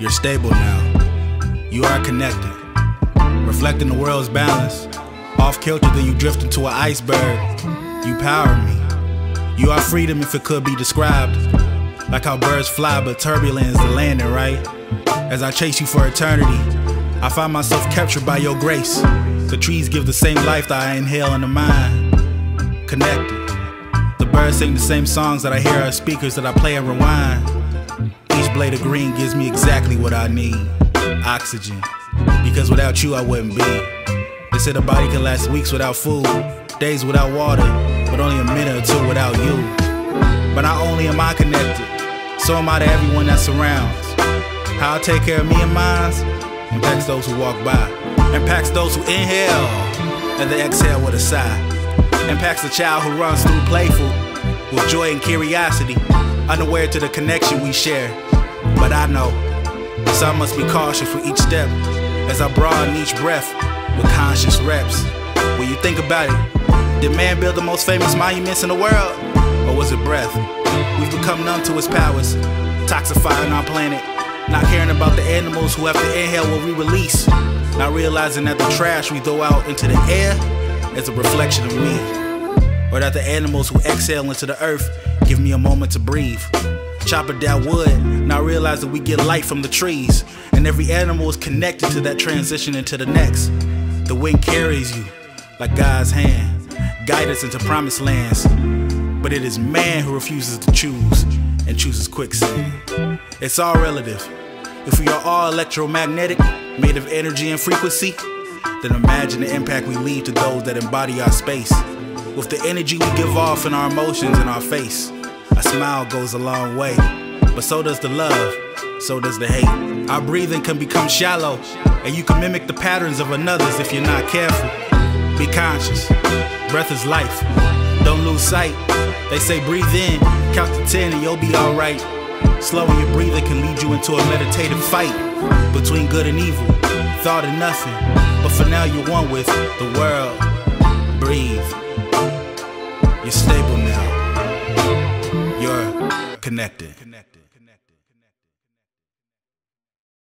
You're stable now. You are connected. Reflecting the world's balance. Off kilter, then you drift into an iceberg. You power me. You are freedom if it could be described. Like how birds fly, but turbulence the landing, right? As I chase you for eternity, I find myself captured by your grace. The trees give the same life that I inhale in the mind. Connected. The birds sing the same songs that I hear on speakers that I play and rewind. Blade of green gives me exactly what I need oxygen. Because without you, I wouldn't be. They said the body can last weeks without food, days without water, but only a minute or two without you. But not only am I connected, so am I to everyone that surrounds. How I take care of me and mine impacts those who walk by, impacts those who inhale and they exhale with a sigh, impacts the child who runs through playful with joy and curiosity, unaware to the connection we share. But I know, so I must be cautious with each step as I broaden each breath with conscious reps. When you think about it, did man build the most famous monuments in the world? Or was it breath? We've become numb to its powers, toxifying our planet, not caring about the animals who have to inhale what we release, not realizing that the trash we throw out into the air is a reflection of me, or that the animals who exhale into the earth give me a moment to breathe chopping down wood. Now realize that we get light from the trees, and every animal is connected to that transition into the next. The wind carries you like God's hand, guide us into promised lands. But it is man who refuses to choose and chooses quicksand. It's all relative. If we are all electromagnetic, made of energy and frequency, then imagine the impact we leave to those that embody our space. With the energy we give off in our emotions and our face. A smile goes a long way, but so does the love, so does the hate. Our breathing can become shallow, and you can mimic the patterns of another's if you're not careful. Be conscious, breath is life. Don't lose sight. They say breathe in, count to 10, and you'll be alright. Slowing your breathing can lead you into a meditative fight between good and evil, thought and nothing. But for now, you're one with the world. You're connected.